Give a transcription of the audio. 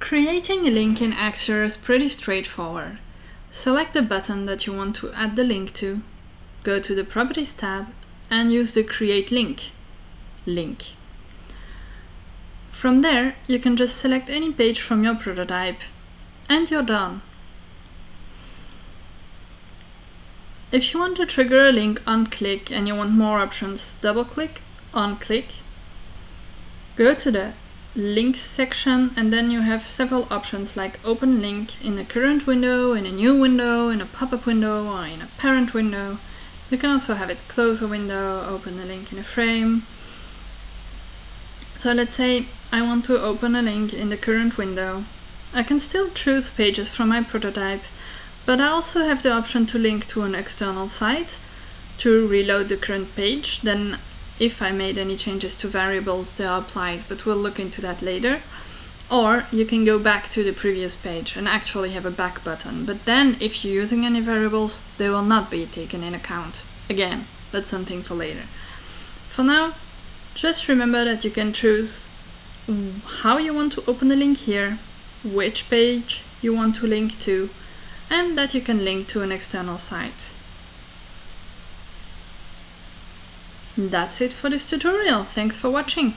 Creating a link in Axure is pretty straightforward. Select the button that you want to add the link to, go to the Properties tab, and use the Create Link link. From there, you can just select any page from your prototype, and you're done. If you want to trigger a link on click and you want more options, double click on click, go to the links section and then you have several options like open link in a current window, in a new window, in a pop-up window or in a parent window. You can also have it close a window, open a link in a frame. So let's say I want to open a link in the current window. I can still choose pages from my prototype, but I also have the option to link to an external site to reload the current page. Then if I made any changes to variables, they are applied, but we'll look into that later. Or you can go back to the previous page and actually have a back button. But then if you're using any variables, they will not be taken in account. Again, that's something for later. For now, just remember that you can choose how you want to open the link here, which page you want to link to, and that you can link to an external site. That's it for this tutorial. Thanks for watching.